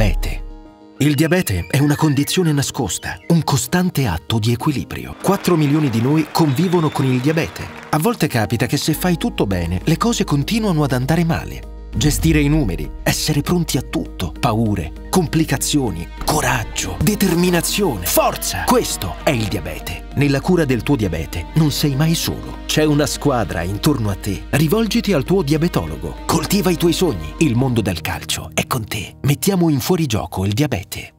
diabete. Il diabete è una condizione nascosta, un costante atto di equilibrio. 4 milioni di noi convivono con il diabete. A volte capita che se fai tutto bene, le cose continuano ad andare male. Gestire i numeri, essere pronti a tutto, paure, complicazioni, coraggio, determinazione, forza. Questo è il diabete. Nella cura del tuo diabete non sei mai solo. C'è una squadra intorno a te. Rivolgiti al tuo diabetologo. Coltiva i tuoi sogni. Il mondo del calcio è con te. Mettiamo in fuorigioco il diabete.